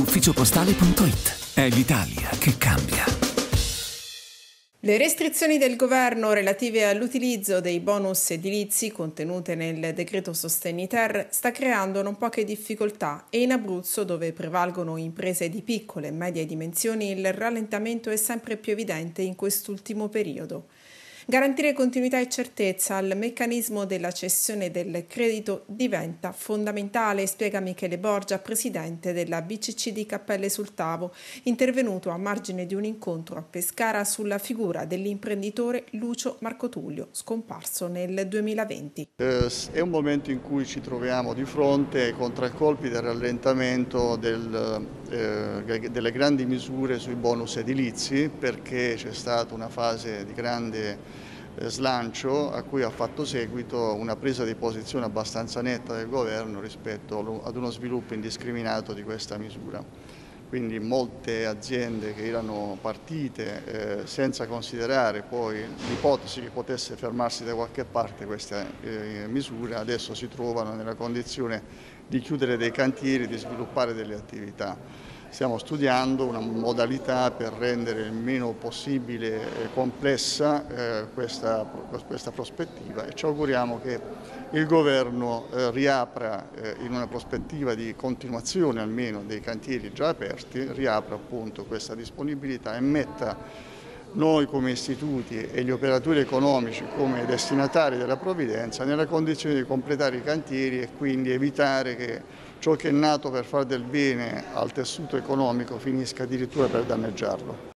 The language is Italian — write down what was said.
ufficiopostale.it. È l'Italia che cambia. Le restrizioni del governo relative all'utilizzo dei bonus edilizi contenute nel decreto Sostegni Ter sta creando non poche difficoltà e in Abruzzo, dove prevalgono imprese di piccole e medie dimensioni, il rallentamento è sempre più evidente in quest'ultimo periodo. Garantire continuità e certezza al meccanismo della cessione del credito diventa fondamentale, spiega Michele Borgia, presidente della BCC di Cappelle sul Tavo, intervenuto a margine di un incontro a Pescara sulla figura dell'imprenditore Lucio Marco Tullio, scomparso nel 2020. Eh, è un momento in cui ci troviamo di fronte ai contraccolpi del rallentamento del, eh, delle grandi misure sui bonus edilizi perché c'è stata una fase di grande eh, slancio a cui ha fatto seguito una presa di posizione abbastanza netta del governo rispetto ad uno sviluppo indiscriminato di questa misura. Quindi molte aziende che erano partite eh, senza considerare poi l'ipotesi che potesse fermarsi da qualche parte questa eh, misura adesso si trovano nella condizione di chiudere dei cantieri, di sviluppare delle attività. Stiamo studiando una modalità per rendere il meno possibile eh, complessa eh, questa, questa, prospettiva e ci auguriamo che il governo eh, riapra in una prospettiva di continuazione almeno dei cantieri già aperti, riapra appunto questa disponibilità e metta noi come istituti e gli operatori economici come destinatari della provvidenza nella condizione di completare i cantieri e quindi evitare che ciò che è nato per fare del bene al tessuto economico finisca addirittura per danneggiarlo.